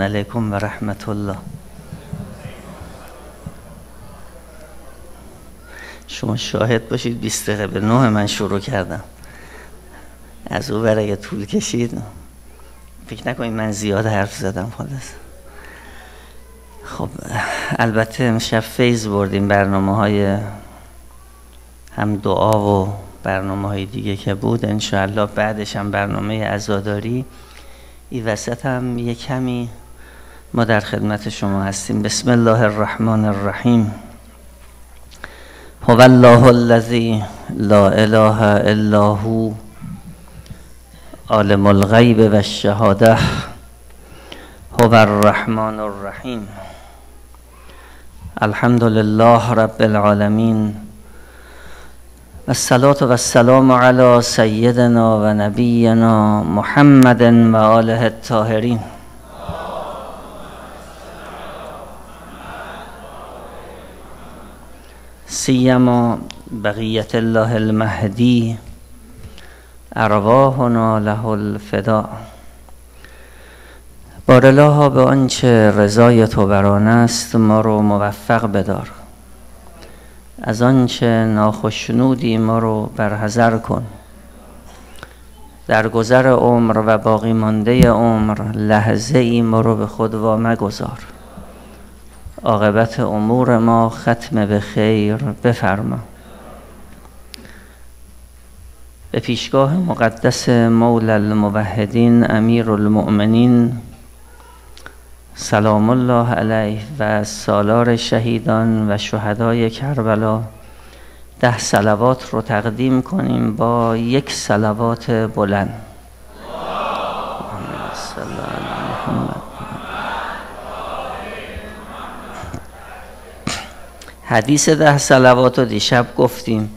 علیکم و رحمت الله. شما شاهد باشید 20 دقیقه به نه من شروع کردم. از او برای طول کشید فکر نکنید من زیاد حرف زدم خلاص. خب البته امشب فیض بردیم برنامه های هم دعا و برنامه های دیگه که بود. انشاءالله بعدش هم برنامه ازاداری این وسط هم یه کمی ما در خدمت شما هستیم. بسم الله الرحمن الرحیم. هو الله الذی لا اله الا هو عالم الغیب و الشهاده. هو الرحمن الرحیم. الحمد لله رب العالمین. الصلاة و السلام علی سیدنا و نبینا محمد و آله الطاهرین. سیما بقیت الله المهدی ارواحنا له الفدا. بارلاها به آنچه رضای تو بران است ما رو موفق بدار. از آنچه ناخشنودی ما رو برحضر کن. در گذر عمر و باقی مانده عمر لحظه ای ما رو به خود وا مگذار عاقبت امور ما ختم به خیر بفرما. به پیشگاه مقدس مولا الموحدین امیر المؤمنین سلام الله علیه و سالار شهیدان و شهدای کربلا ده سلوات رو تقدیم کنیم با یک سلوات بلند. حدیث ده سلوات رو دیشب گفتیم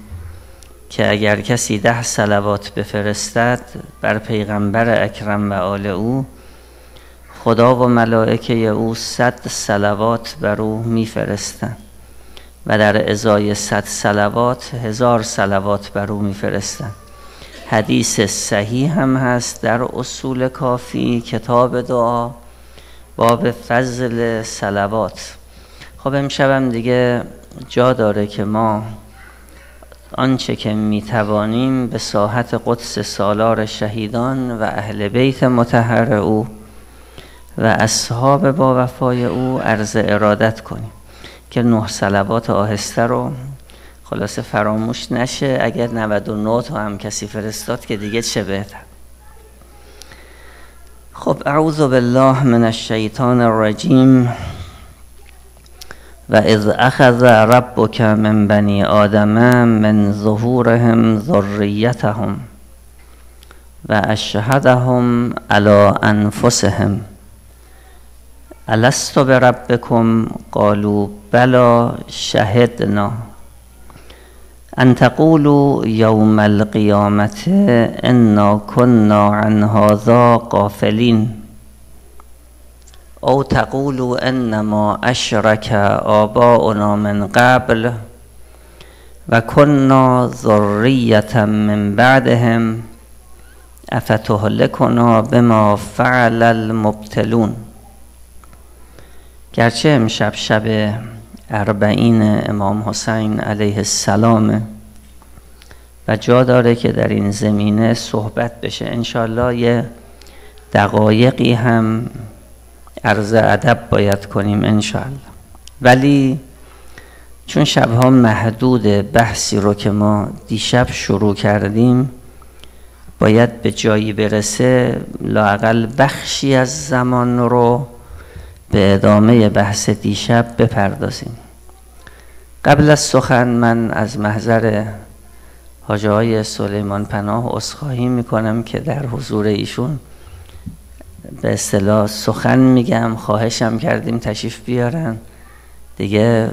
که اگر کسی ده سلوات بفرستد بر پیغمبر اکرم و آل او خدا و ملائکه او صد سلوات بر او میفرستند و در ازای صد سلوات هزار سلوات بر او میفرستند. حدیث صحیح هم هست در اصول کافی کتاب دعا باب فضل سلوات خب امشبم دیگه جا داره که ما آنچه که می‌توانیم به ساحت قدس سالار شهیدان و اهل بیت متحر او و اصحاب با وفای او عرض ارادت کنیم که نه سلوات آهسته رو خلاصه فراموش نشه. اگر 99 تا هم کسی فرستاد که دیگه چه بهتر. خب اعوذ بالله من الشیطان الرجیم. و اذ اخذ ربک من بنی آدم من ظهورهم ذریتهم و اشهدهم علی انفسهم. الست بربکم؟ قالوا بلا شهدنا. ان تقولوا یوم القیامت انا كنا عن هذا غافلین او تقولوا انما اشرك آباؤنا من قبل و كنا ذریة من بعدهم افتهلكنا بما فعل المبتلون؟ گرچه امشب شب اربعین امام حسین علیه السلام و جا داره که در این زمینه صحبت بشه. انشالله یه دقایقی هم عرض ادب باید کنیم انشالله ولی چون شبها محدود بحثی رو که ما دیشب شروع کردیم باید به جایی برسه لاقل بخشی از زمان رو به ادامه بحث دیشب بپردازیم. قبل از سخن من از محضر حاجه های سلیمان پناه اصخاهی می‌کنم که در حضور ایشون به اصطلاح سخن میگم خواهشم کردیم تشریف بیارن. دیگه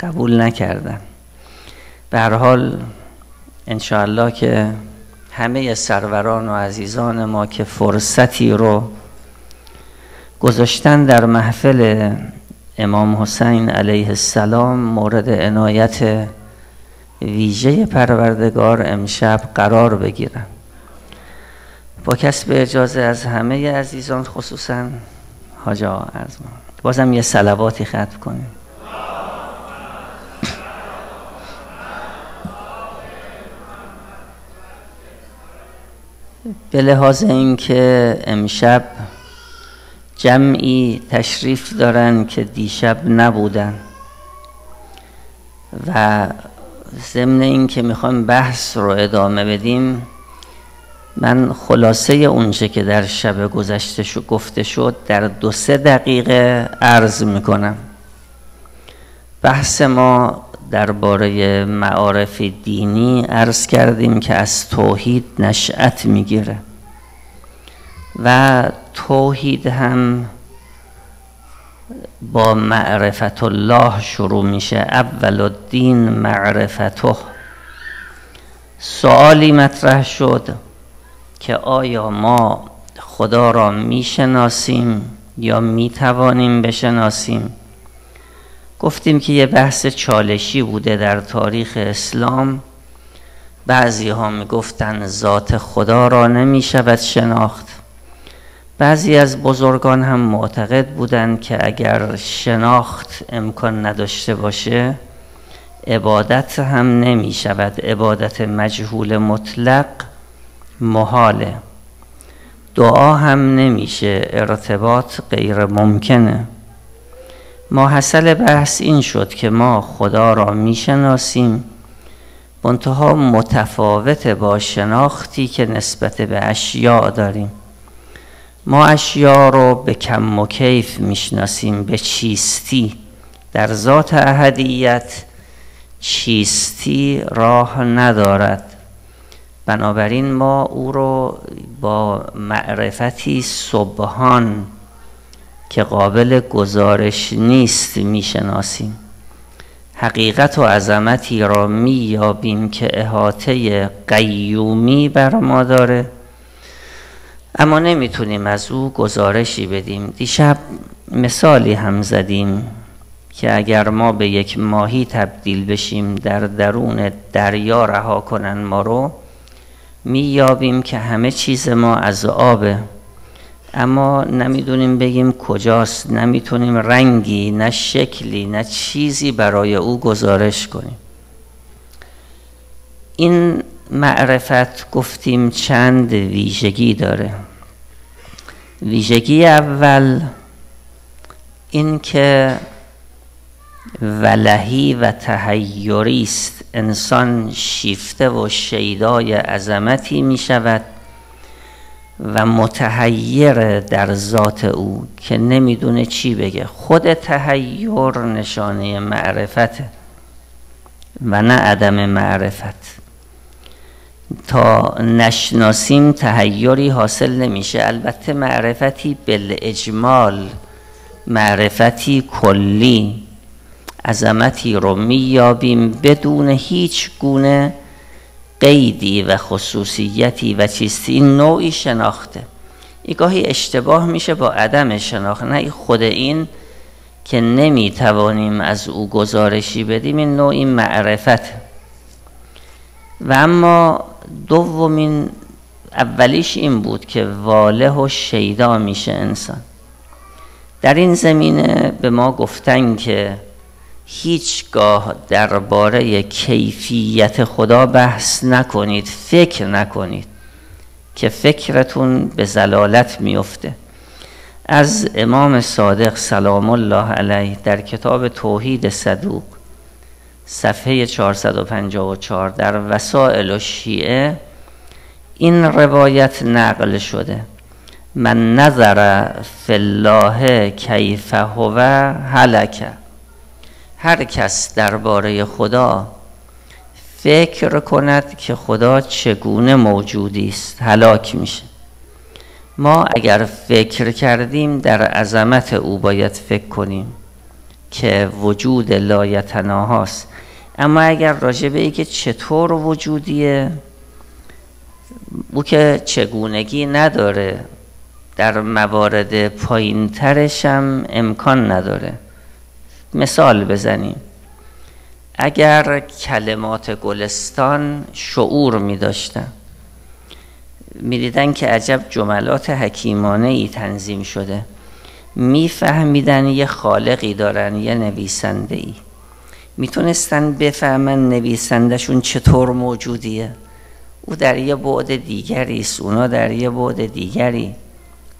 قبول نکردن. به هر حال انشاءالله که همه سروران و عزیزان ما که فرصتی رو گذاشتن در محفل امام حسین علیه السلام مورد عنایت ویژه پروردگار امشب قرار بگیرن. با کسب اجازه از همه عزیزان خصوصا حاجا عرض بازم یه سلواتی ختم کنیم. به لحاظ اینکه امشب جمعی تشریف دارن که دیشب نبودن و ضمن اینکه می‌خوایم بحث رو ادامه بدیم من خلاصه اونچه که در شب گذشته شو گفته شد در دو سه دقیقه عرض می‌کنم. بحث ما درباره معارف دینی عرض کردیم که از توحید نشأت می‌گیره و توحید هم با معرفت الله شروع میشه. اول الدین معرفته. سوالی مطرح شد. که آیا ما خدا را می‌شناسیم یا می‌توانیم بشناسیم؟ گفتیم که یه بحث چالشی بوده در تاریخ اسلام. بعضی ها می‌گفتن ذات خدا را نمی شود شناخت. بعضی از بزرگان هم معتقد بودند که اگر شناخت امکان نداشته باشه عبادت هم نمی شود عبادت مجهول مطلق محاله. دعا هم نمیشه ارتباط غیر ممکنه. ما حاصل بحث این شد که ما خدا را می‌شناسیم. منتها متفاوت با شناختی که نسبت به اشیاء داریم. ما اشیاء رو به کم و کیف می‌شناسیم. به چیستی؟ در ذات احدیت چیستی راه ندارد. بنابراین ما او رو با معرفتی سبحان که قابل گزارش نیست می‌شناسیم. حقیقت و عظمتی را مییابیم که احاطه قیومی بر ما داره. اما نمی‌تونیم از او گزارشی بدیم. دیشب مثالی هم زدیم که اگر ما به یک ماهی تبدیل بشیم در درون دریا رها کنن ما رو مییابیم که همه چیز ما از آبه اما نمی‌دونیم بگیم کجاست نمی‌تونیم رنگی نه شکلی نه چیزی برای او گزارش کنیم. این معرفت گفتیم چند ویژگی داره. ویژگی اول این که ولهی و تهیری است انسان شیفته و شیدای عظمتی می شود و متحیر در ذات او که نمی‌دونه چی بگه. خود تحیر نشانه معرفت و نه عدم معرفت. تا نشناسیم تحیری حاصل نمیشه. البته معرفتی بالاجمال معرفتی کلی. عظمتی رو میابیم بدون هیچ گونه قیدی و خصوصیتی و چیستی این نوعی شناخته. ای گاهی اشتباه میشه با عدم شناخت نه خود این که نمی‌توانیم از او گزارشی بدیم این نوعی معرفت. و اما دومین اولیش این بود که واله و شیدا میشه انسان. در این زمینه به ما گفتن که هیچگاه درباره کیفیت خدا بحث نکنید فکر نکنید که فکرتون به زلالت میفته. از امام صادق سلام الله علیه در کتاب توحید صدوق صفحه 454 در وسائل و شیعه این روایت نقل شده. من نظر فی الله کیف هو هلکه هر کس درباره خدا فکر کند که خدا چگونه موجودی است هلاک میشه. ما اگر فکر کردیم در عظمت او باید فکر کنیم که وجود لایتناهاست اما اگر راجبه ای که چطور وجودیه او که چگونگی نداره در موارد پایین ترش هم امکان نداره. مثال بزنیم. اگر کلمات گلستان شعور می داشتن می دیدن که عجب جملات حکیمانه ای تنظیم شده. میفهمیدن یه خالقی دارن یه نویسنده ای می‌تونستن بفهمن نویسندهشون چطور موجودیه. او در یه بعد دیگری است اونا در یه بعد دیگری.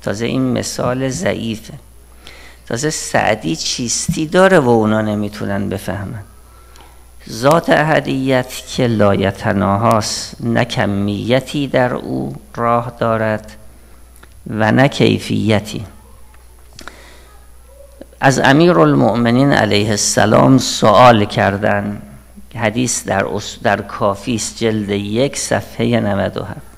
تازه این مثال ضعیفه. تازه سعدی چیستی داره و اونا نمی‌تونن بفهمن. ذات احدیت که لایتناهاست نه کمیتی در او راه دارد و نه کیفیتی. از امیر المؤمنین علیه السلام سوال کردن. حدیث در, در کافیست جلد یک صفحه 97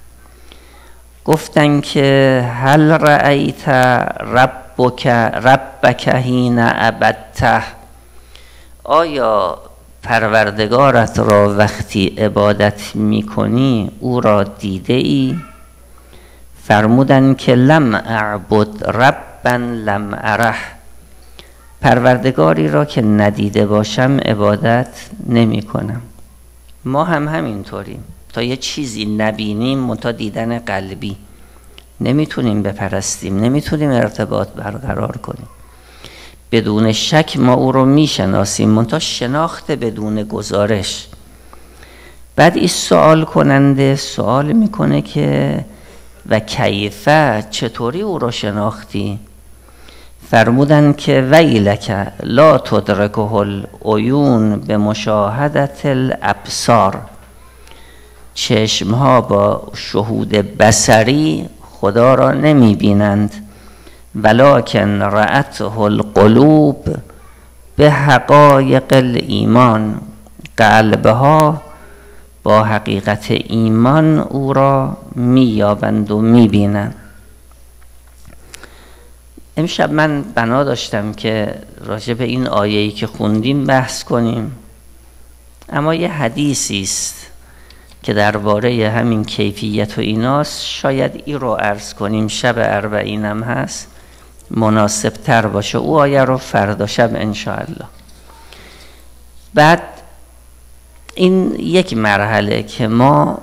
گفتن که هل رأیت ربک ربک حین عبدته آیا پروردگارت را وقتی عبادت می‌کنی او را دیده ای فرمودن که لم اعبد ربا لم اره پروردگاری را که ندیده باشم عبادت نمی کنم ما هم همینطوریم. تا یه چیزی نبینیم منتا دیدن قلبی. نمی‌تونیم بپرستیم نمی‌تونیم ارتباط برقرار کنیم. بدون شک ما او رو می‌شناسیم منتا شناخت بدون گزارش. بعد این سوال کننده سوال می‌کنه که و کیفه چطوری او رو شناختی؟ فرمودن که ویلک لا تدرکه العیون به مشاهدت الابصار. چشمها با شهود بسری خدا را نمی بینند ولکن رأته القلوب به حقایق الایمان قلبها با حقیقت ایمان او را مییابند و می‌بینند. امشب من بنا داشتم که راجع به این آیه‌ای که خوندیم بحث کنیم اما یه حدیثی است. که درباره همین کیفیت و ایناست شاید این رو عرض کنیم شب اربعینم هست. مناسب تر باشه. او آیه رو فردا شب انشاءالله. بعد این یک مرحله که ما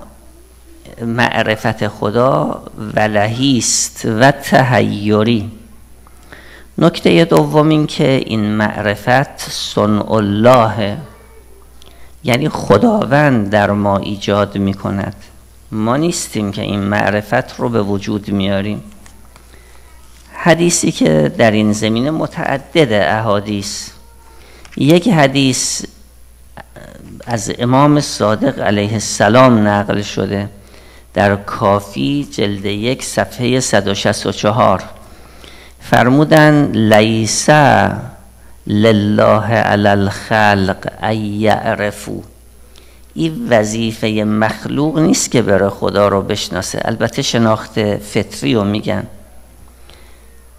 معرفت خدا ولهیست و تهیری نکته دوم این که این معرفت صنع الله. یعنی خداوند در ما ایجاد می کند ما نیستیم که این معرفت رو به وجود میاریم. حدیثی که در این زمینه متعدد احادیث. یک حدیث از امام صادق علیه السلام نقل شده در کافی جلد یک صفحه 164 فرمودن لیس لله علی الخلق ایعرفو این وظیفه مخلوق نیست که بره خدا رو بشناسه. البته شناخت فطری رو میگن.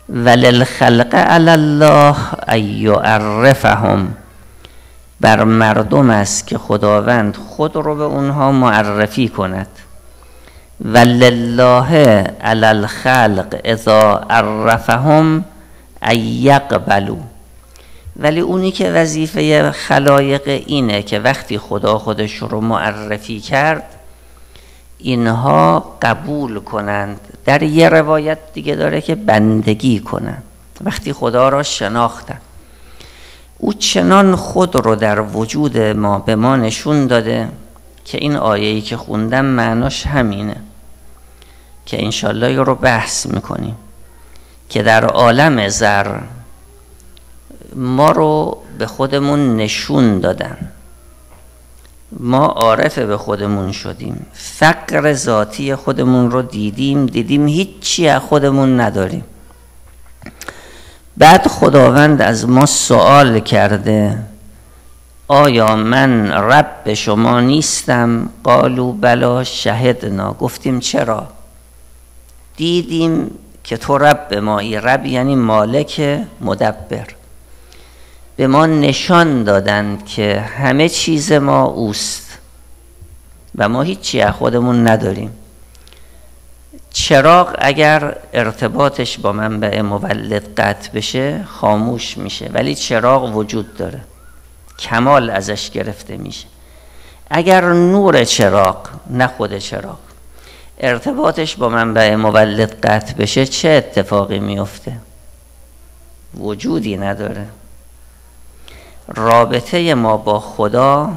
وللخلق علی الله ایعرفهم بر مردم است که خداوند خود رو به اونها معرفی کند. ولله علی الخلق اذا عرفهم ایقبلو ولی اونی که وظیفه خلایق اینه که وقتی خدا خودش رو معرفی کرد اینها قبول کنند. در یه روایت دیگه داره که بندگی کنند. وقتی خدا را شناختن او چنان خود رو در وجود ما به ما نشون داده که این آیهی که خوندم معناش همینه. که انشالله رو بحث می‌کنیم. که در عالم زر ما رو به خودمون نشون دادن. ما عارف به خودمون شدیم. فقر ذاتی خودمون رو دیدیم دیدیم هیچی از خودمون نداریم. بعد خداوند از ما سوال کرده آیا من رب شما نیستم؟ قالو بلا شهدنا. گفتیم چرا؟ دیدیم که تو رب مایی رب یعنی مالک مدبر. به ما نشان دادند که همه چیز ما اوست و ما هیچی از خودمون نداریم. چراغ اگر ارتباطش با منبع مولد قطع بشه خاموش میشه ولی چراغ وجود داره. کمال ازش گرفته میشه. اگر نور چراغ نه خود چراغ. ارتباطش با منبع مولد قطع بشه چه اتفاقی میفته؟ وجودی نداره. رابطه ما با خدا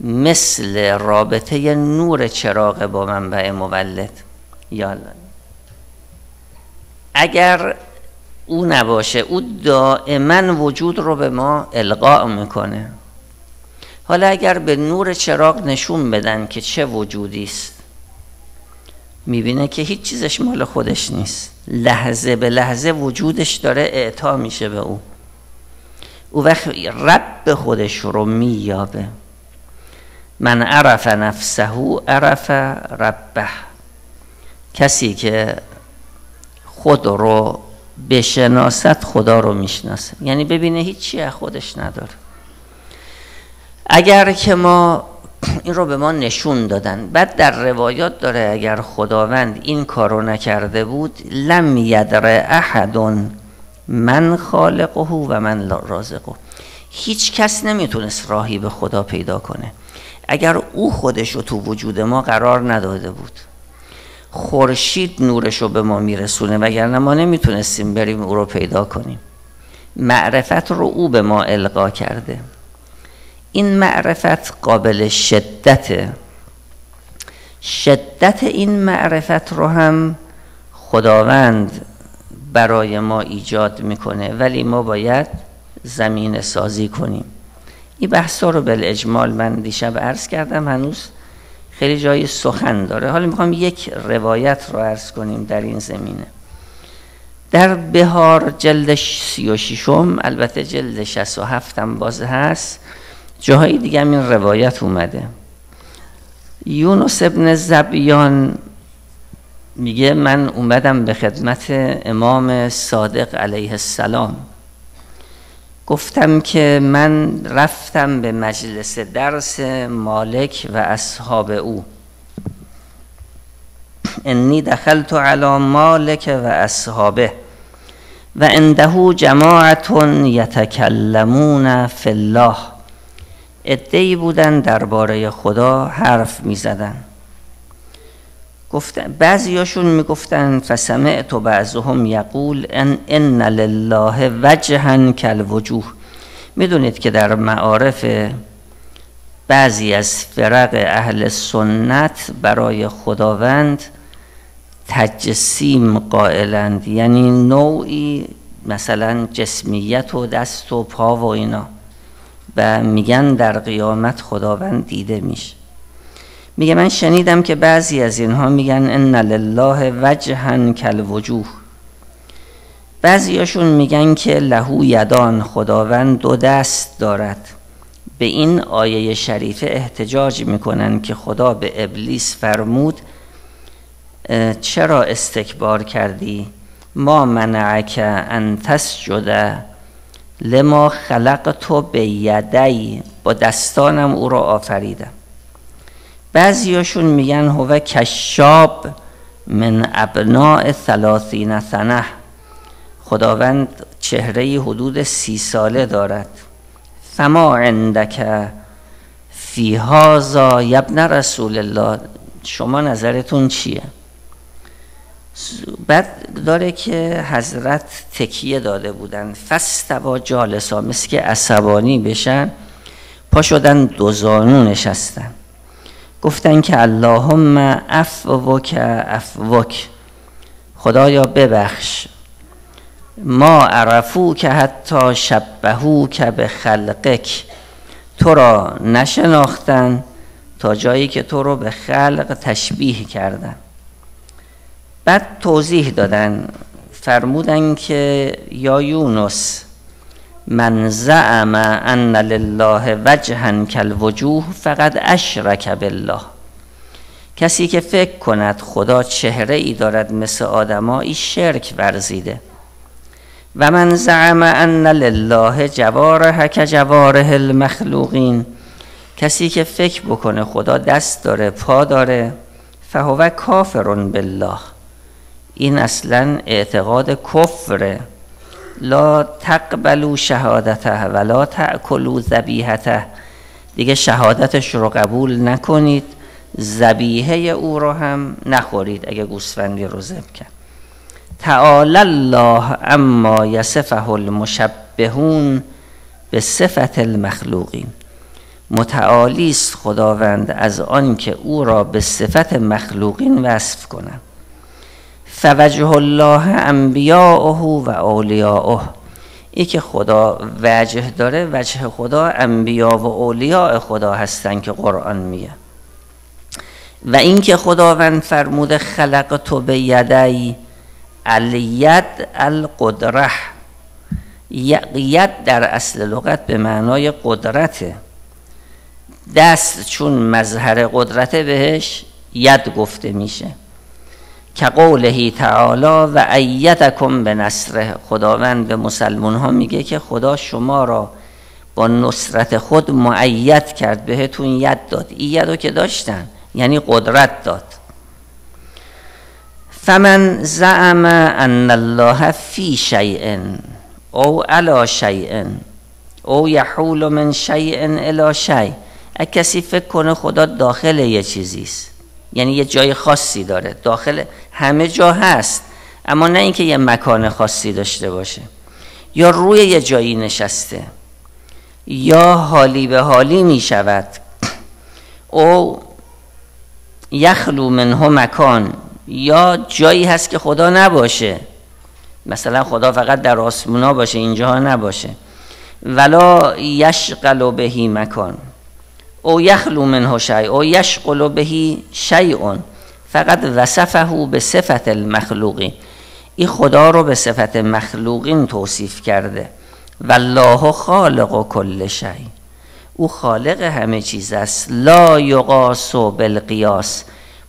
مثل رابطه نور چراغ با منبع مولد. یالا اگر او نباشه او دائما وجود رو به ما القاء می‌کنه. حالا اگر به نور چراغ نشون بدن که چه وجودی است می‌بینه که هیچ چیزش مال خودش نیست. لحظه به لحظه وجودش داره اعطا میشه به او. او وقت رب خودش رو مییابه. من عرف نفسه عرف ربه. کسی که خود رو بشناست خدا رو می‌شناسه. یعنی ببینه هیچی از خودش نداره. اگر که ما این رو به ما نشون دادن بعد در روایات داره اگر خداوند این کارو نکرده بود لم یدر احد من خالقه و من رازقه. هیچ کس نمی‌تونست راهی به خدا پیدا کنه. اگر او خودش رو تو وجود ما قرار نداده بود. خورشید نورش رو به ما میرسونه وگرنه ما نمی‌تونستیم بریم او رو پیدا کنیم. معرفت رو او به ما القا کرده. این معرفت قابل شدته. شدت این معرفت رو هم خداوند برای ما ایجاد می‌کنه ولی ما باید زمین سازی کنیم. این بحثا رو به اجمال من دیشب عرض کردم هنوز خیلی جای سخن داره. حالا می‌خوام یک روایت رو عرض کنیم در این زمینه. در بهار جلد سی و شیشم البته جلد شست و هفتم باز هست جاهای دیگه هم این روایت اومده. یونس ابن زبیان میگه من اومدم به خدمت امام صادق علیه السلام. گفتم که من رفتم به مجلس درس مالک و اصحاب او. انی دخلت علی مالک و اصحابه و عنده جماعت یتکلمون فی الله. ادهی بودن درباره خدا حرف می زدن گفتن بعضیاشون می‌گفتن فسمعت بعضهم یقول ان ان لله وجها کالوجوه. می‌دونید که در معارف بعضی از فرق اهل سنت برای خداوند تجسیم قائلند یعنی نوعی مثلا جسمیت و دست و پا و اینا. و میگن در قیامت خداوند دیده میشه. میگه من شنیدم که بعضی از اینها میگن ان لله وجها کالوجوه. بعضیاشون میگن که لهو یدان خداوند دو دست دارد. به این آیه شریفه احتجاج می‌کنن که خدا به ابلیس فرمود چرا استکبار کردی؟ ما منعک ان تسجد لما خلق تو به یدی. با دستانم او را آفریدم. بعضیاشون میگن هو کشاب من ابناء ثلاثین سنه. خداوند چهره حدود سی ساله دارد. فما عندک فی هازا یبن رسول الله. شما نظرتون چیه؟ بعد داره که حضرت تکیه داده بودن. فستوا جالسا مثل که عصبانی بشن پا شدن دو زانو نشستن. گفتن که اللهم افوک افوک. خدایا ببخش. ما عرفو که حتی شبهو که به خلقک. تو را نشناختن تا جایی که تو رو به خلق تشبیه کردن. بعد توضیح دادن. فرمودن که یا یونس من زعم ان لله وجها کالوجوه فقط اشرک بالله. کسی که فکر کند خدا چهره ای دارد مثل آدمایی شرک ورزیده. و من زعم ان لله جواره که جواره المخلوقین. کسی که فکر بکنه خدا دست داره پا داره فهو کافرون بالله. این اصلا اعتقاد کفره. لا تقبلو شهادته ولا تأکلو ذبیحته دیگه شهادتش رو قبول نکنید زبیحه او رو هم نخورید اگه گوسفندی رو ذبح کرد. تعالی الله اما یصفه المشبهون به صفت المخلوقین. متعالی است خداوند از آن که او را به صفت مخلوقین وصف کنند. فوجه الله انبیاءه و اولیاءه. ای که خدا وجه داره وجه خدا انبیا و اولیاء خدا هستند که قرآن میگه. و اینکه خداوند فرموده خلق تو به یدی الید القدره. ید در اصل لغت به معنای قدرته. دست چون مظهر قدرت بهش ید گفته میشه. که تعالی و ایدکم به نصره. خداوند به مسلمون ها میگه که خدا شما را با نصرت خود معید کرد بهتون ید داد. این ید رو که داشتن یعنی قدرت داد. فمن زعم ان الله فی شیء او علا شیء او یحول من شیء الى شیء کسی فکر کنه خدا داخل یه چیزی است یعنی یه جای خاصی داره. داخل همه جا هست اما نه اینکه یه مکان خاصی داشته باشه. یا روی یه جایی نشسته. یا حالی به حالی می شود. او یخلو منه مکان. یا جایی هست که خدا نباشه. مثلا خدا فقط در آسمونا باشه اینجا نباشه. ولا یشقل بهی مکان. او یخلو منه شیء او یشقل بهی شیء فقط وصفه به صفت المخلوقی. این خدا رو به صفت مخلوقین توصیف کرده. والله خالق کل شیء. او خالق همه چیز است. لا یقاس بالقیاس.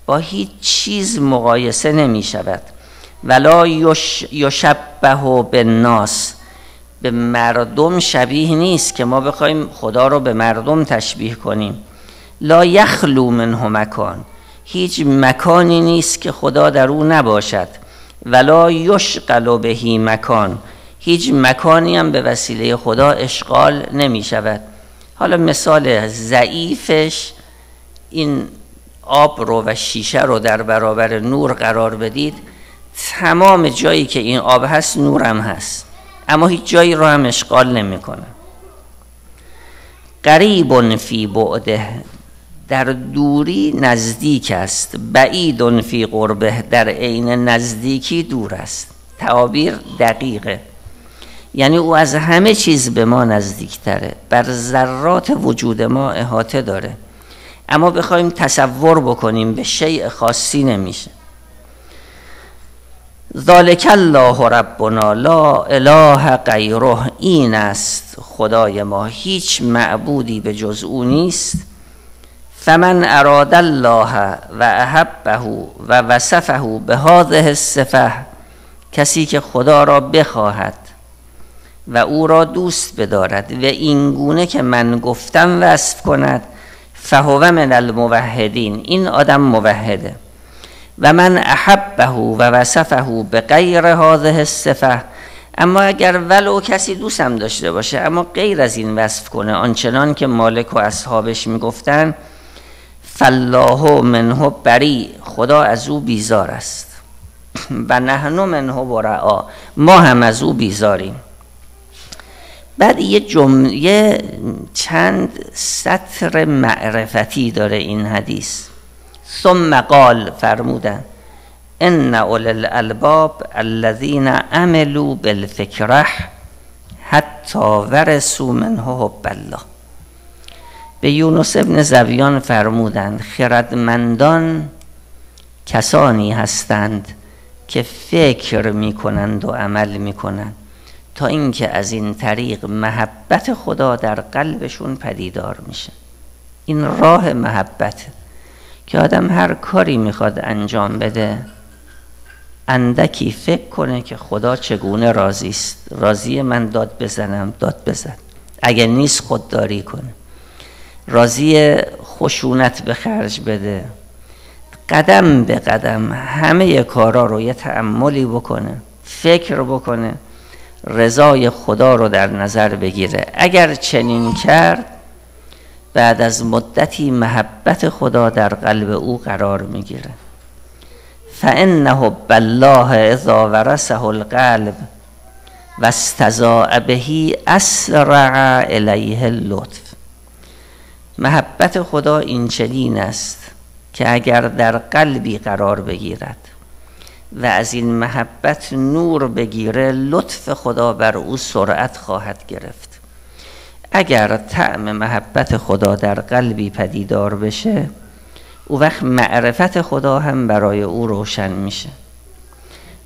با هیچ چیز مقایسه نمی شود ولا یشبه بالناس. به مردم شبیه نیست که ما بخوایم خدا رو به مردم تشبیه کنیم. لا یخلو منه مکان. هیچ مکانی نیست که خدا در او نباشد. ولا یشقل بهی مکان. هیچ مکانی هم به وسیله خدا اشغال نمی شود. حالا مثال ضعیفش این آب رو و شیشه رو در برابر نور قرار بدید. تمام جایی که این آب هست نورم هست. اما هیچ جایی رو هم اشغال نمی‌کنه. قریب فی بعده در دوری نزدیک است. بعید فی قربه در عین نزدیکی دور است. تعابیر دقیقه. یعنی او از همه چیز به ما نزدیکتره. بر ذرات وجود ما احاطه داره. اما بخوایم تصور بکنیم به شیء خاصی نمیشه. ذالک الله ربنا لا اله غیره این است. خدای ما هیچ معبودی به جز او نیست. فمن اراد الله و احبه و وصفه به هذه الصفه کسی که خدا را بخواهد و او را دوست بدارد و این گونه که من گفتم وصف کند فهو من الموحدین. این آدم موحده. و من احبه و وصفه به غیر هذه الصفه. اما اگر ولو کسی دوستم داشته باشه اما غیر از این وصف کنه آنچنان که مالک و اصحابش می‌گفتن فالله منه بری خدا از او بیزار است. و نحن منه برعا ما هم از او بیزاریم. بعد یه جمله چند سطر معرفتی داره این حدیث. ثم قال فرمودن ان اول الالباب الذين عملوا بالفکره حتی ورسوا منه حب الله. به یونس ابن زویان فرمودند خردمندان کسانی هستند که فکر می کنند و عمل می کنند تا اینکه از این طریق محبت خدا در قلبشون پدیدار میشه. این راه محبت. که آدم هر کاری می‌خواد انجام بده اندکی فکر کنه که خدا چگونه راضی است. راضی من داد بزنم داد بزن. اگر نیست خودداری کنه راضی خشونت به خرج بده. قدم به قدم همه کارا رو یه تعملی بکنه فکر بکنه رضای خدا رو در نظر بگیره. اگر چنین کرد بعد از مدتی محبت خدا در قلب او قرار می‌گیره فانه بالله اذا ورسه القلب و استزاع بهی اسرع الیه اللطف. محبت خدا این چنین است که اگر در قلبی قرار بگیرد و از این محبت نور بگیره لطف خدا بر او سرعت خواهد گرفت. اگر طعم محبت خدا در قلبی پدیدار بشه او وقت معرفت خدا هم برای او روشن میشه.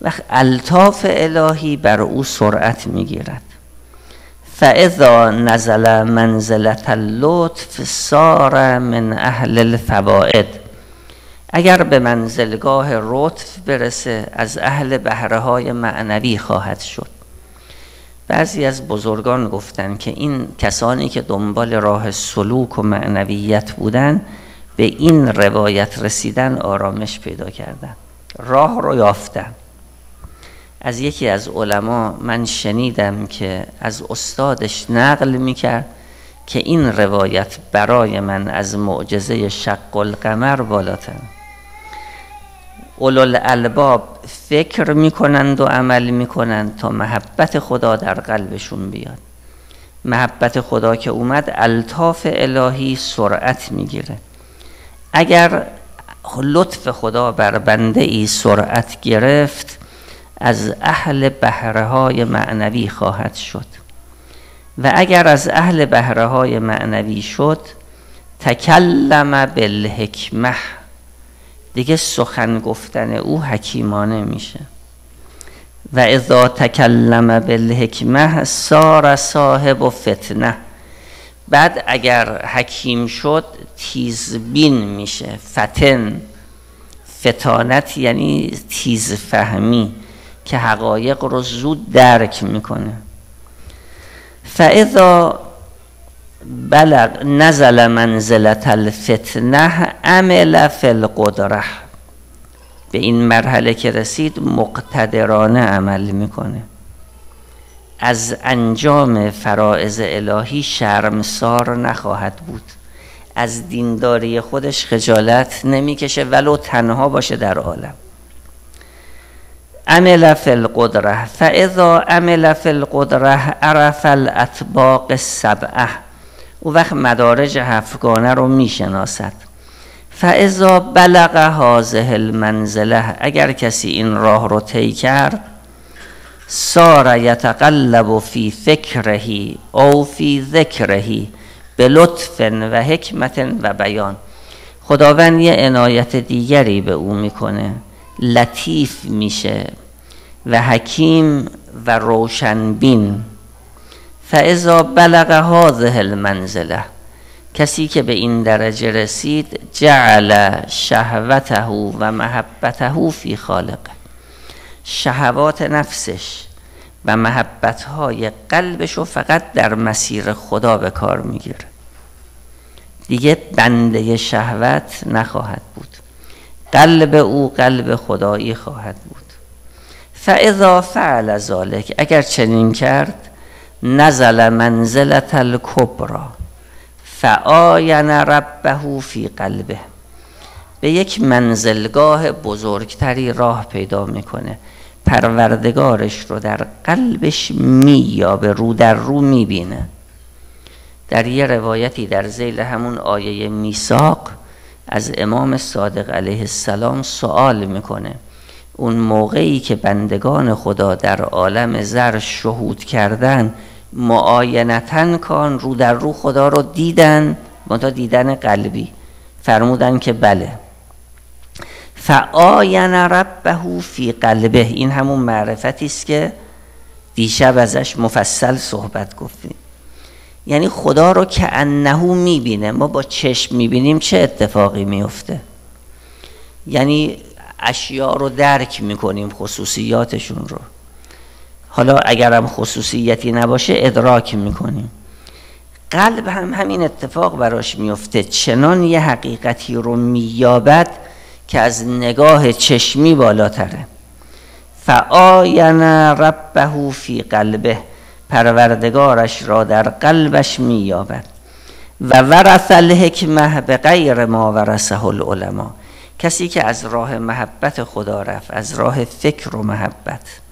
وقت الطاف الهی بر او سرعت می‌گیرد. فاذا نزل منزلت اللطف سار من اهل الفوائد. اگر به منزلگاه لطف برسه از اهل بهره های معنوی خواهد شد. بعضی از بزرگان گفتن که این کسانی که دنبال راه سلوک و معنویت بودن به این روایت رسیدن آرامش پیدا کردن راه رو یافتن. از یکی از علما من شنیدم که از استادش نقل می‌کرد که این روایت برای من از معجزه شق القمر بالاتر اولو الالباب فکر می‌کنند و عمل می‌کنند تا محبت خدا در قلبشون بیاد. محبت خدا که اومد الطاف الهی سرعت می‌گیره. اگر لطف خدا بر بنده ای سرعت گرفت از اهل بهره های معنوی خواهد شد. و اگر از اهل بهره های معنوی شد تکلم بالحکمه دیگه سخن گفتن او حکیمانه میشه. و اذا تکلم بالحکمه سار صاحب و فتنه. بعد اگر حکیم شد تیزبین میشه فتن. فتانت یعنی تیز فهمی که حقایق رو زود درک می‌کنه. فاذا بلغ نزل منزلت الفتنه عمل فی القدره به این مرحله که رسید مقتدرانه عمل می‌کنه. از انجام فرائض الهی شرمسار نخواهد بود. از دینداری خودش خجالت نمی‌کشه ولو تنها باشه در عالم. عمل فی القدره فاذا عمل فی القدره عرف الاطباق السبعه او وقت مدارج هفتگانه رو می‌شناسد. فاذا بلغ هذه المنزله اگر کسی این راه رو طی کرد سار یتقلب فی فکرهی او فی ذکرهی به لطف و حکمت و بیان. خداوند یه عنایت دیگری به او می‌کنه. لطیف میشه و حکیم و روشنبین. فاذا بلغ هذه المنزله کسی که به این درجه رسید جعل شهوته و محبته فی خالقه. شهوات نفسش و محبتهای قلبش رو فقط در مسیر خدا به کار می‌گیره. دیگه بنده شهوت نخواهد بود. قلب او قلب خدایی خواهد بود. فاذا فعل ذلك اگر چنین کرد نزل منزلت الکبرا فآین ربه فی قلبه. به یک منزلگاه بزرگتری راه پیدا می‌کنه. پروردگارش رو در قلبش میابه رو در رو می‌بینه. در یه روایتی در زیل همون آیه میساق از امام صادق علیه السلام سوال می‌کنه. اون موقعی که بندگان خدا در عالم زر شهود کردن معاینتا کان رو در رو خدا رو دیدن منتها دیدن قلبی. فرمودن که بله. فآین ربه فی قلبه. این همون معرفتی است که دیشب ازش مفصل صحبت گفتیم. یعنی خدا رو که انهو می‌بینه ما با چشم می‌بینیم چه اتفاقی میفته یعنی اشیاء رو درک می‌کنیم خصوصیاتشون رو. حالا اگرم خصوصیتی نباشه ادراک می‌کنیم. قلب هم همین اتفاق براش میفته چنان یه حقیقتی رو مییابد که از نگاه چشمی بالاتره. فآین ربه فی قلبه. پروردگارش را در قلبش مییابد. و ورث الحکمه به غیر ما ورثه العلماء. کسی که از راه محبت خدا رفت از راه فکر و محبت.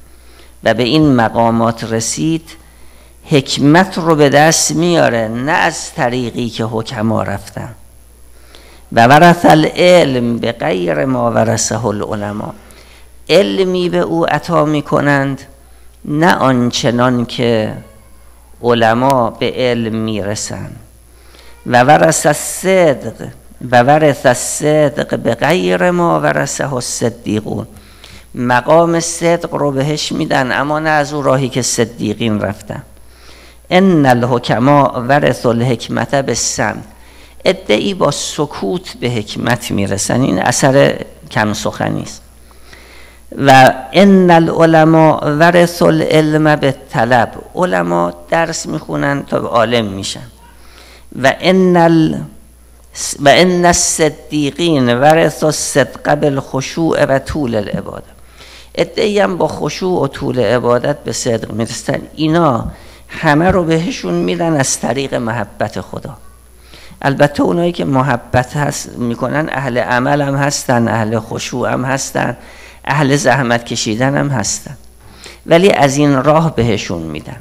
و به این مقامات رسید حکمت رو به دست میاره نه از طریقی که حکما رفتن. و ورث العلم به غیر ما ورثه العلماء علمی به او عطا می کنند نه آنچنان که علما به علم می‌رسند. و ورث الصدق و ورث الصدق به غیر ما ورثه الصدیقون. مقام صدق رو بهش میدن اما نه از او راهی که صدیقین رفتن. ان الحکما ورث الحکمت به سم ادعی با سکوت به حکمت می‌رسن. این اثر کم سخنی است. و ان العلماء ورث العلم به طلب علما درس می‌خونن تا عالم میشن. و ان ال و ان الصدیقین ورث الصدق بالخشوع و طول العباده ادعی هم با خشوع و طول عبادت به صدق می‌رسن. اینا همه رو بهشون میدن از طریق محبت خدا. البته اونایی که محبت هست می‌کنن اهل عمل هم هستن اهل خشوع هم هستن اهل زحمت کشیدن هم هستن. ولی از این راه بهشون میدن.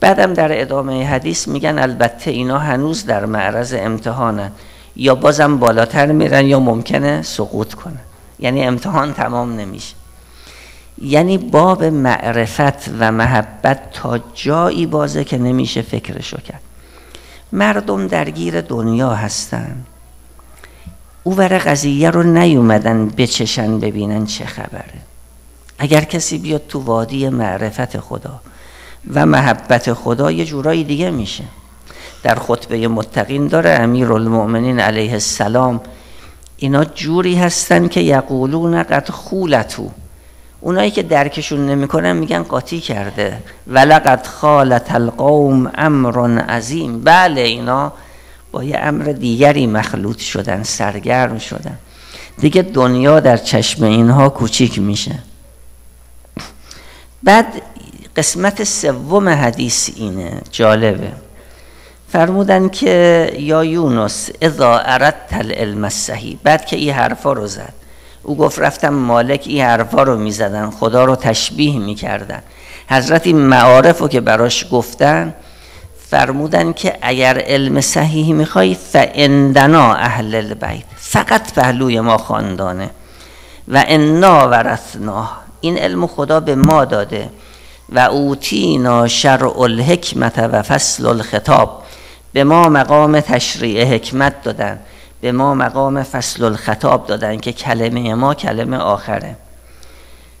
بعدم در ادامه حدیث میگن البته اینا هنوز در معرض امتحانن. یا بازم بالاتر میرن یا ممکنه سقوط کنن. یعنی امتحان تمام نمیشه. یعنی باب معرفت و محبت تا جایی بازه که نمیشه فکرشو کرد. مردم درگیر دنیا هستن. او ور قضیه رو نیومدن بچشن ببینن چه خبره. اگر کسی بیاد تو وادی معرفت خدا و محبت خدا یه جورایی دیگه میشه. در خطبه متقین داره امیر المؤمنین علیه السلام اینا جوری هستن که یقولون قد خولتو. اونایی که درکشون نمی‌کنن میگن قاطی کرده. ولقد خالت القوم امر عظیم. بله اینا با یه امر دیگری مخلوط شدن سرگرم شدن. دیگه دنیا در چشم اینها کوچیک میشه. بعد قسمت سوم حدیث اینه جالبه. فرمودن که یا یونس اذا اردت العلم الصحیح. بعد که این حرفا رو زد. او گفت رفتم مالک این حرفا رو می‌زدن خدا رو تشبیه می‌کردن. حضرت این معارف رو که براش گفتن فرمودن که اگر علم صحیح می‌خوای فاندنا اهل البیت فقط پهلوی ما خاندانه. و انا ورثنا این علم خدا به ما داده. و اوتینا شرع الحکمت و فصل الخطاب به ما مقام تشریع حکمت دادن. به ما مقام فصل الخطاب دادن که کلمه ما کلمه آخره.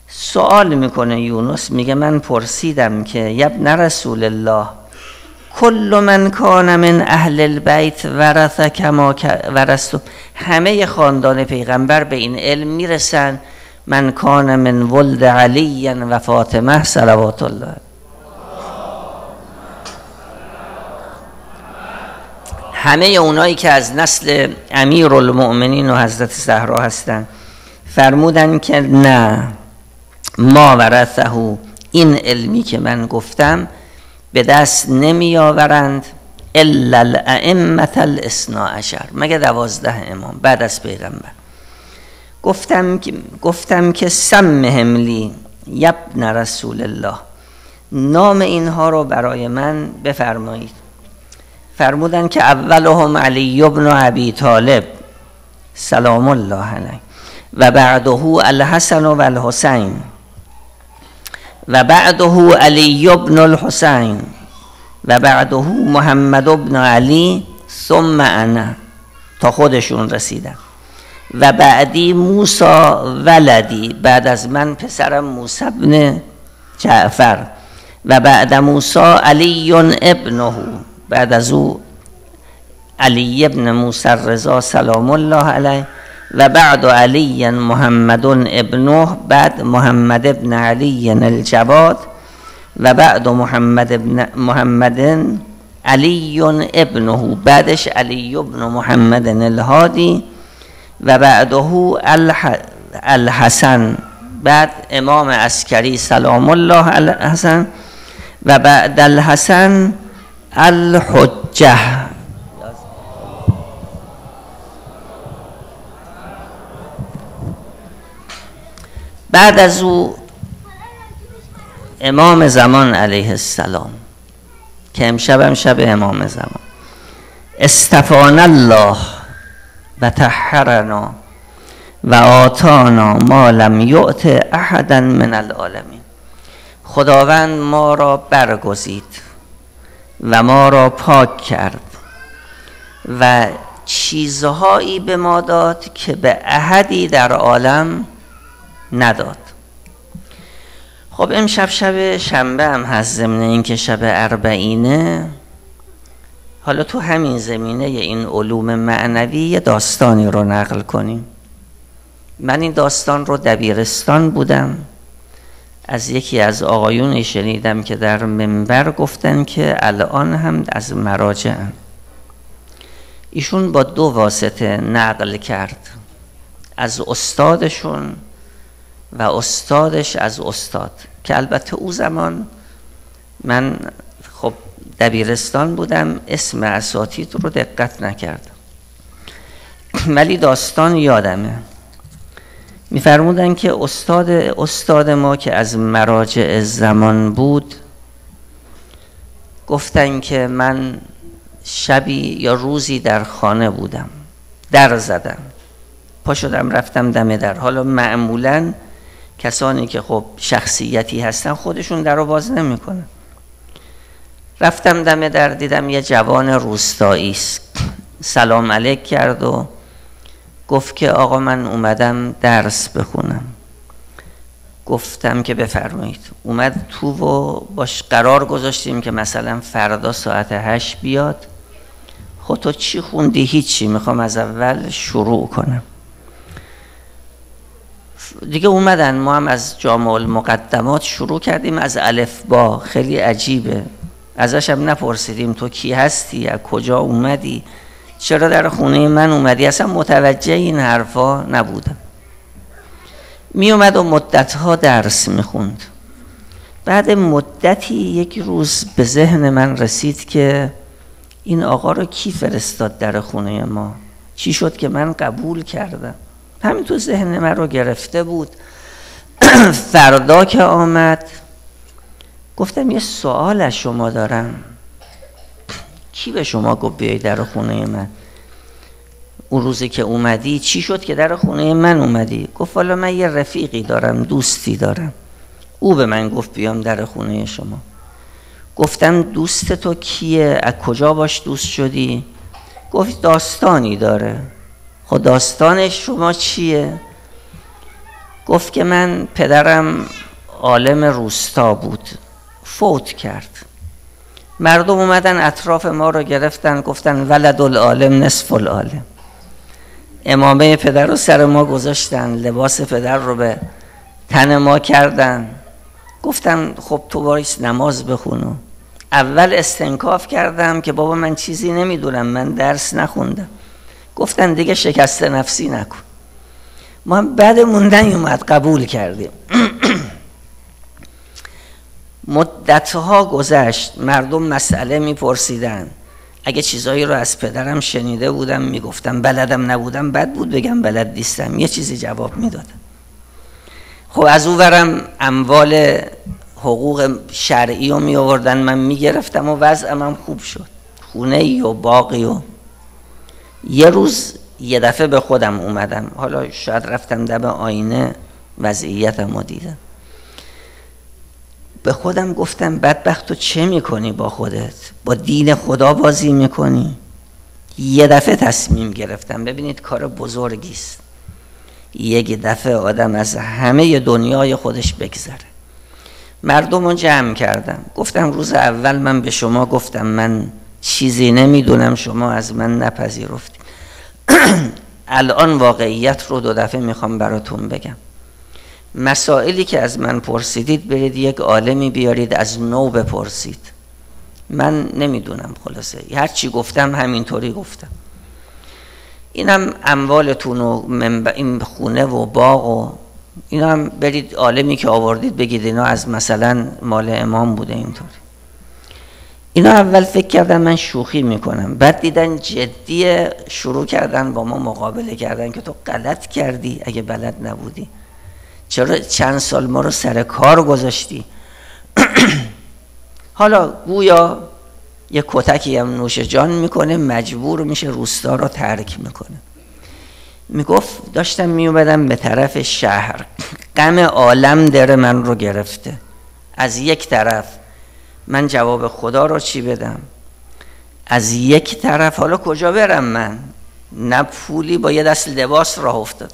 سوال می‌کنه یونس میگه من پرسیدم که یبن رسول الله کل من کان من اهل البیت ورث کما ورث همه خاندان پیغمبر به این علم می‌رسن من کان من ولد علی و فاطمه صلوات الله همه اونایی که از نسل امیر المؤمنین و حضرت زهرا هستند فرمودن که نه ما ورثه این علمی که من گفتم به دست نمی آورند الا الائمه الاسنا عشر. مگه دوازده امام بعد از پیغمبر. گفتم که گفتم که سمهم لی یبن رسول الله. نام اینها رو برای من بفرمایید. فرمودن که اولهم علی ابن ابی طالب. سلام الله علیه. و بعده الحسن و الحسین. و بعده علی ابن الحسین. و بعده محمد ابن علی ثم انا. تا خودشون رسیدن. و بعدی موسا ولدی. بعد از من پسرم موسی ابن جعفر. و بعد موسا علی ابنه. بعد از او علی ابن موسی رضا سلام الله علیه و بعد علی محمد ابنه بعد محمد ابن علی الجواد و بعد محمد ابن محمد علی ابنه بعدش علی ابن محمد الهادی و بعده الحسن بعد امام عسکری سلام الله الحسن و بعد الحسن الحجه بعد از او امام زمان علیه السلام که امشب شب امام زمان. استفان الله و تحرنا و آتانا ما لم یعت احدا من العالمین. خداوند ما را برگزید. و ما را پاک کرد و چیزهایی به ما داد که به احدی در عالم نداد. خب امشب شب شنبه هم هست ضمن اینکه شب اربعینه. حالا تو همین زمینه این علوم معنوی یه داستانی رو نقل کنیم. من این داستان رو دبیرستان بودم. از یکی از آقایون شنیدم که در منبر گفتن که الان هم از مراجع ایشون با دو واسطه نقل کرد. از استادشون و استادش از استاد که البته او زمان من خب دبیرستان بودم اسم اساتید رو دقت نکردم. ولی داستان یادمه. میفرمودن که استاد استاد ما که از مراجع زمان بود گفتن که من شبی یا روزی در خانه بودم در زدم. پا شدم رفتم دم در. حالا معمولا کسانی که خب شخصیتی هستن خودشون در رو باز نمی‌کنن. رفتم دم در دیدم یه جوان روستایی سلام علیک کرد و گفت که آقا من اومدم درس بخونم. گفتم که بفرمایید. اومد تو و باش قرار گذاشتیم که مثلا فردا ساعت هشت بیاد. خود تو چی خوندی؟ هیچی. می‌خوام از اول شروع کنم. دیگه اومدن. ما هم از جامع المقدمات شروع کردیم. از الف با. خیلی عجیبه. ازش هم نپرسیدیم تو کی هستی؟ از کجا اومدی؟ چرا در خونه من اومدی؟ اصلا متوجه این حرفا نبودم. می اومد و مدتها درس می‌خوند. بعد مدتی یک روز به ذهن من رسید که این آقا رو کی فرستاد در خونه ما؟ چی شد که من قبول کردم؟ همین تو ذهن من رو گرفته بود. فردا که آمد گفتم یه سوال از شما دارم. کی به شما گفت بیای در خونه من؟ اون روزی که اومدی چی شد که در خونه من اومدی؟ گفت والا من یه رفیقی دارم دوستی دارم. او به من گفت بیام در خونه شما. گفتم دوست تو کیه؟ از کجا باش دوست شدی؟ گفت داستانی داره. خب داستانش شما چیه؟ گفت که من پدرم عالم روستا بود. فوت کرد. مردم اومدن اطراف ما رو گرفتن گفتن ولد العالم نصف العالم. امامه پدر رو سر ما گذاشتن لباس پدر رو به تن ما کردن. گفتم خب تو باریس نماز بخونو اول استنکاف کردم که بابا من چیزی نمی‌دونم من درس نخوندم. گفتن دیگه شکست نفسی نکن. ما هم بعد موندن اومد قبول کردیم. مدتها گذشت مردم مسئله میپرسیدن. اگه چیزایی رو از پدرم شنیده بودم می‌گفتم بلدم نبودم بد بود بگم بلد نیستم. یه چیزی جواب می‌دادم. خب از او برم اموال حقوق شرعی رو می آوردن من می‌گرفتم و وضعم هم خوب شد. خونه ای و باقی و یه روز یه دفعه به خودم اومدم. حالا شاید رفتم دم آینه وضعیتم رو دیدم. به خودم گفتم بدبخت تو چه می‌کنی با خودت؟ با دین خدا بازی می‌کنی؟ یه دفعه تصمیم گرفتم ببینید کار بزرگی است. یک دفعه آدم از همه دنیای خودش بگذره. مردم رو جمع کردم. گفتم روز اول من به شما گفتم من چیزی نمی‌دونم شما از من نپذیرفتی الان واقعیت رو دو دفعه می‌خوام براتون بگم. مسائلی که از من پرسیدید برید یک عالمی بیارید از نو بپرسید. من نمی‌دونم خلاصه. هر چی گفتم همینطوری گفتم. اینم اموالتون و این خونه و باغ و اینا هم برید عالمی که آوردید بگید اینا از مثلا مال امام بوده اینطوری. اینا اول فکر کردن من شوخی می‌کنم. بعد دیدن جدی شروع کردن با ما مقابله کردن که تو غلط کردی. اگه بلد نبودی. چرا چند سال ما رو سر کار گذاشتی؟ حالا گویا یه کتکی هم نوش جان می‌کنه مجبور میشه روستا رو ترک می‌کنه. می‌گفت داشتم میومدم به طرف شهر. غم عالم در من رو گرفته. از یک طرف من جواب خدا رو چی بدم؟ از یک طرف حالا کجا برم من؟ نه پولی با یه دست لباس راه افتاد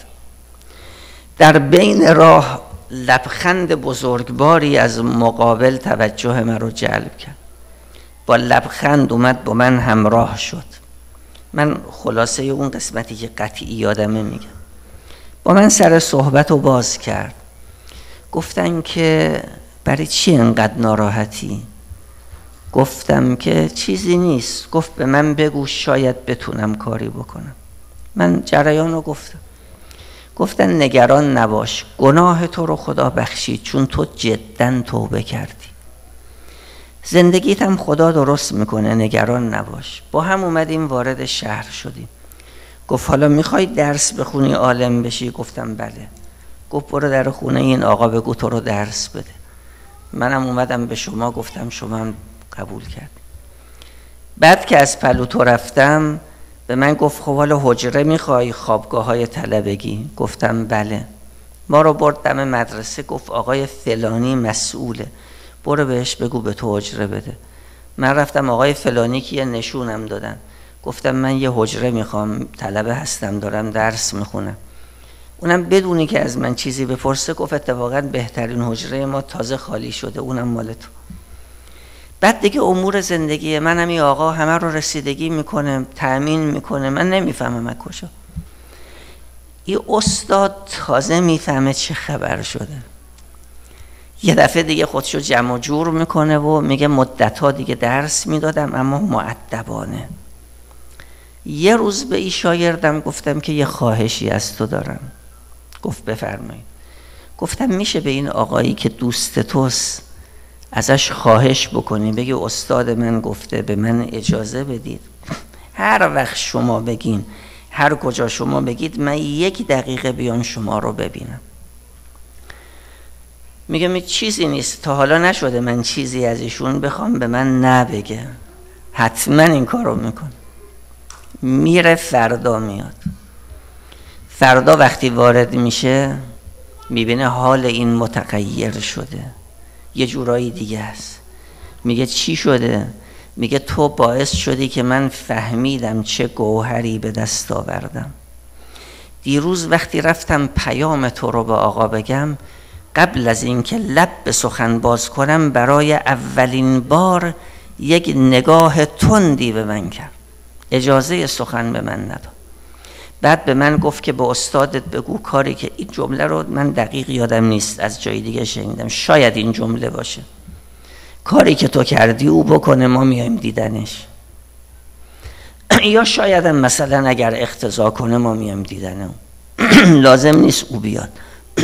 در بین راه لبخند بزرگباری از مقابل توجه من رو جلب کرد. با لبخند اومد با من همراه شد. من خلاصه اون قسمتی که قطعی یادمه میگم. با من سر صحبت رو باز کرد. گفتن که برای چی انقدر ناراحتی؟ گفتم که چیزی نیست. گفت به من بگو شاید بتونم کاری بکنم. من جریان رو گفتم. گفتن نگران نباش گناه تو رو خدا بخشید چون تو جدا توبه کردی. زندگیت هم خدا درست می‌کنه نگران نباش. با هم اومدیم وارد شهر شدیم. گفت حالا می‌خوای درس بخونی؟ عالم بشی؟ گفتم بله. گفت برو در خونه این آقا بگو تو رو درس بده. منم اومدم به شما گفتم شما هم قبول کرد بعد که از پلوتو رفتم به من گفت خب حالا حجره می‌خوای خوابگاه های طلبگی گفتم بله. ما رو برد دم مدرسه گفت آقای فلانی مسئوله. برو بهش بگو به تو حجره بده. من رفتم آقای فلانی که یه نشونم دادن. گفتم من یه حجره می‌خوام طلبه هستم دارم درس می‌خونم. اونم بدونی که از من چیزی بپرسه گفت اتفاقا بهترین حجره ما تازه خالی شده اونم مال تو. بعد دیگه امور زندگی من همی آقا همه رو رسیدگی می‌کنه تأمین می‌کنه. من نمی‌فهمم از کجا. این استاد تازه می‌فهمه چه خبر شده. یه دفعه دیگه خودشو جمع جور می‌کنه و میگه مدت ها دیگه درس می‌دادم اما معدبانه یه روز به ای شاگردم گفتم که یه خواهشی از تو دارم. گفت بفرمایید. گفتم میشه به این آقایی که دوست توست؟ ازش خواهش بکنی بگی استاد من گفته به من اجازه بدید. هر وقت شما بگین هر کجا شما بگید من یک دقیقه بیام شما رو ببینم. میگه چیزی نیست. تا حالا نشده من چیزی از ایشون بخوام به من نبگه. حتما این کارو میکن میره فردا میاد. فردا وقتی وارد میشه می‌بینه حال این متغیر شده. یه جورایی دیگه است. میگه چی شده؟ میگه تو باعث شدی که من فهمیدم چه گوهری به دست آوردم. دیروز وقتی رفتم پیام تو رو به آقا بگم قبل از اینکه لب به سخن باز کنم برای اولین بار یک نگاه تندی به من کرد. اجازه سخن به من نداد. بعد به من گفت که به استادت بگو کاری که این جمله رو من دقیق یادم نیست از جای دیگه شنیدم. شاید این جمله باشه. کاری که تو کردی او بکنه ما میایم دیدنش. یا شاید مثلا اگر اختضا کنه ما میایم دیدن لازم نیست او بیاد.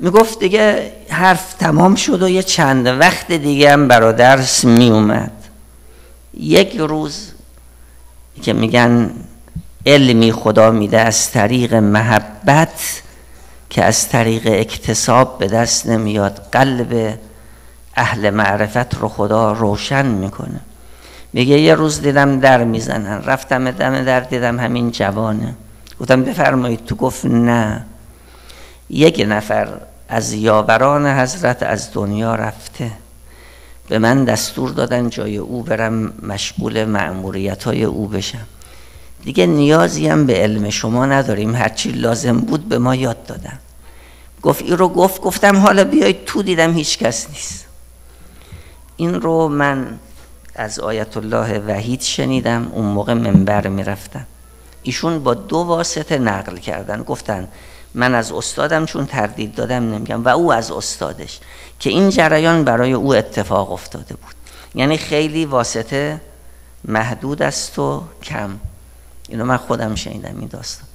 می‌گفت دیگه حرف تمام شد و یه چند وقت دیگه هم برادرس می اومد یک روز که میگن علمی خدا میده از طریق محبت که از طریق اکتساب به دست نمیاد. قلب اهل معرفت رو خدا روشن می‌کنه. میگه یه روز دیدم در می‌زنن. رفتم دم در دیدم همین جوانه. گفتم بفرمایید. تو گفت نه. یک نفر از یاوران حضرت از دنیا رفته. به من دستور دادن جای او برم مشغول معموریت های او بشم. دیگه نیازی هم به علم شما نداریم. هرچی لازم بود به ما یاد دادن. گفت این رو گفت گفتم حالا بیایید تو دیدم هیچ کس نیست. این رو من از آیت الله وحید شنیدم اون موقع منبر می‌رفتم. ایشون با دو واسطه نقل کردن. گفتن من از استادم چون تردید دادم نمیگم. و او از استادش که این جریان برای او اتفاق افتاده بود. یعنی خیلی واسطه محدود است و کم. اینو من خودم شنیدم این داستان.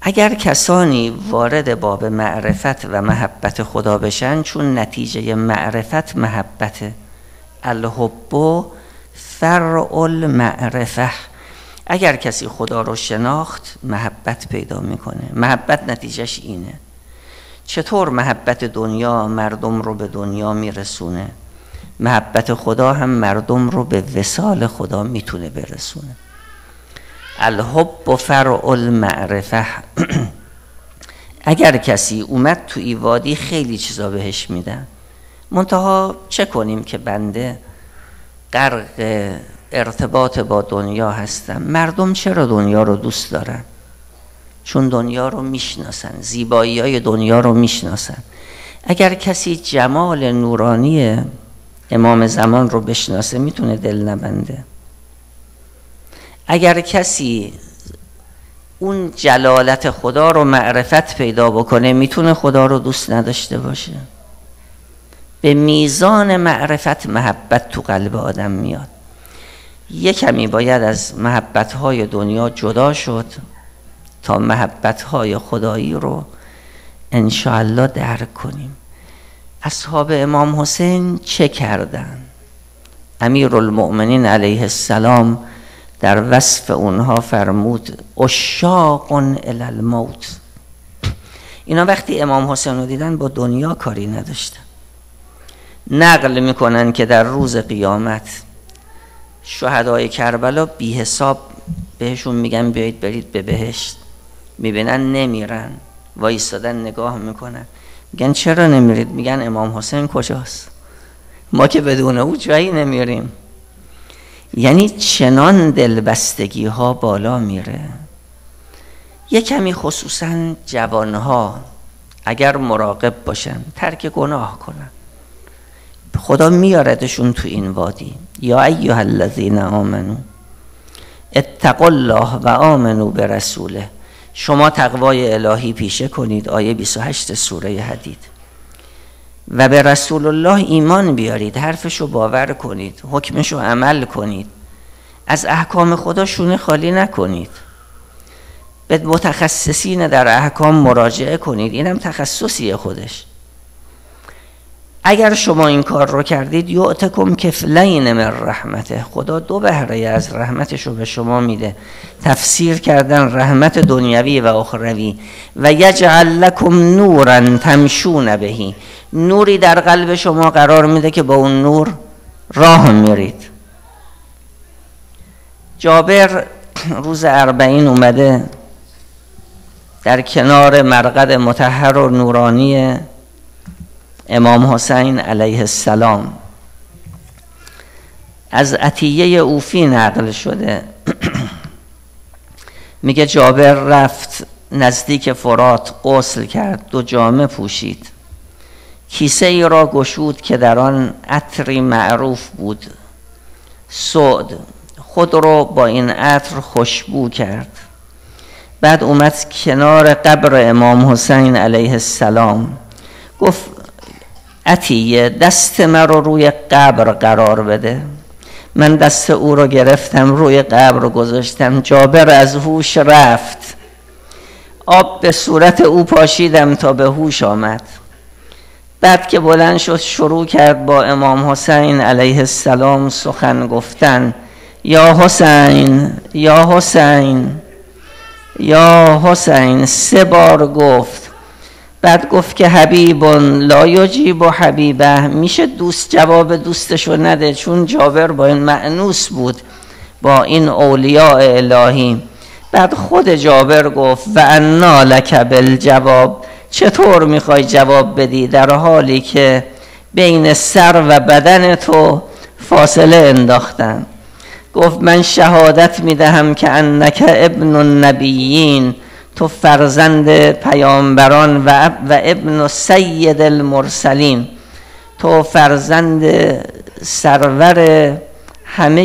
اگر کسانی وارد باب معرفت و محبت خدا بشن چون نتیجه معرفت محبت الحب فرع المعرفه. اگر کسی خدا رو شناخت محبت پیدا می‌کنه. محبت نتیجهش اینه. چطور محبت دنیا مردم رو به دنیا میرسونه؟ محبت خدا هم مردم رو به وسال خدا می‌تونه برسونه. الحب و فرع المعرفه. اگر کسی اومد تو ای وادی خیلی چیزا بهش میدن منتها چه کنیم که بنده غرق ارتباط با دنیا هستم؟ مردم چرا دنیا رو دوست دارن؟ چون دنیا رو می‌شناسن زیبایی های دنیا رو می‌شناسن. اگر کسی جمال نورانی امام زمان رو بشناسه می‌تونه دل نبنده. اگر کسی اون جلالت خدا رو معرفت پیدا بکنه می‌تونه خدا رو دوست نداشته باشه. به میزان معرفت محبت تو قلب آدم میاد. یه کمی باید از محبت های دنیا جدا شد تا محبت های خدایی رو انشاءالله درک کنیم. اصحاب امام حسین چه کردن؟ امیر المؤمنین علیه السلام در وصف اونها فرمود اشاق الموت اینا وقتی امام حسین رو دیدن با دنیا کاری نداشتن. نقل می‌کنن که در روز قیامت شهدای کربلا بی حساب بهشون میگن بیایید برید به بهشت. می‌بینن نمیرن. وایستادن نگاه می‌کنن. میگن چرا نمیرید؟ میگن امام حسین کجاست؟ ما که بدون او جایی نمیریم. یعنی چنان دلبستگی ها بالا میره. یه کمی خصوصا جوانها اگر مراقب باشن ترک گناه کنن. خدا میاردشون تو این وادی. یا ایها الذین آمنو اتقوا الله و آمنو به رسوله شما تقوای الهی پیشه کنید آیه 28 سوره حدید. و به رسول الله ایمان بیارید حرفشو باور کنید حکمشو عمل کنید. از احکام خدا شونه خالی نکنید. به متخصصین در احکام مراجعه کنید اینم تخصصی خودش. اگر شما این کار رو کردید یعتکم کفلین من رحمته. خدا دو بهره از رحمتش رو به شما میده. تفسیر کردن رحمت دنیوی و اخروی. و یجعل لکم نورا تمشون بهی. نوری در قلب شما قرار میده که با اون نور راه میرید. جابر روز اربعین اومده در کنار مرقد متحر و نورانی امام حسین علیه السلام. از عطیه اوفی نقل شده. میگه جابر رفت نزدیک فرات غسل کرد دو جامه پوشید. کیسه ای را گشود که در آن عطری معروف بود. سعد خود رو با این عطر خوشبو کرد. بعد اومد کنار قبر امام حسین علیه السلام. گفت عطیه دست من رو روی قبر قرار بده. من دست او رو گرفتم روی قبر رو گذاشتم. جابر از هوش رفت. آب به صورت او پاشیدم تا به هوش آمد. بعد که بلند شد شروع کرد با امام حسین علیه السلام سخن گفتن. یا حسین یا حسین یا حسین سه بار گفت. بعد گفت که حبیب لا یجیب و حبیبه. میشه دوست جواب دوستشو نده چون جابر با این معنوس بود با این اولیاء الهی. بعد خود جابر گفت و انا لک بالجواب. چطور می‌خوای جواب بدی؟ در حالی که بین سر و بدن تو فاصله انداختن. گفت من شهادت می‌دهم که انک ابن النبیین. تو فرزند پیامبران و, و ابن سید المرسلین. تو فرزند سرور همه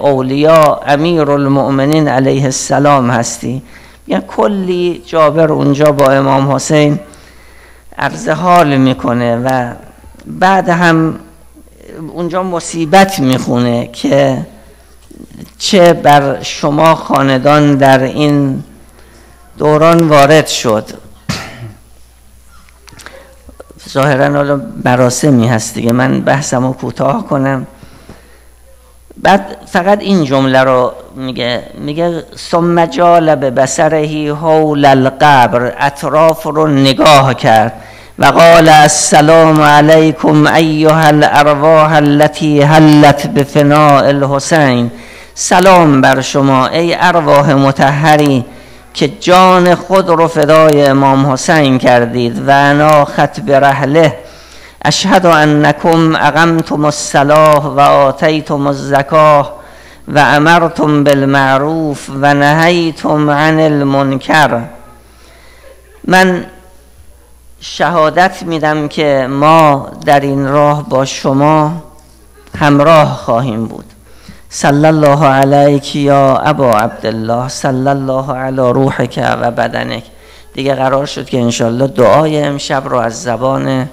اولیاء امیر المؤمنین علیه السلام هستی. یعنی کلی جابر اونجا با امام حسین عرض حال می‌کنه و بعد هم اونجا مصیبت می‌خونه که چه بر شما خاندان در این دوران وارد شد. ظاهرا حالا مراسمی هست دیگه من بحثم رو کوتاه کنم. بعد فقط این جمله رو میگه میگه ثم جال به بسرهی حول القبر اطراف رو نگاه کرد و قال السلام علیکم ایها الارواح التي حلت بفناء الحسین. سلام بر شما ای ارواح متحری که جان خود رو فدای امام حسین کردید و انا خط به رحله. اشهد انکم اقمتم الصلاه و آتیتم الزکاه و امرتم بالمعروف و نهیتم عن المنکر. من شهادت میدم که ما در این راه با شما همراه خواهیم بود. صلی الله علیک یا ابا عبدالله صلی الله علی روحک و بدنک. دیگه قرار شد که انشالله دعای امشب رو از زبان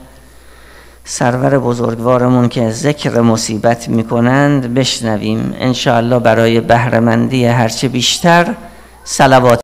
سرور بزرگوارمون که ذکر مصیبت می‌کنند بشنویم. انشاءالله برای بهرهمندی هرچه بیشتر سلوات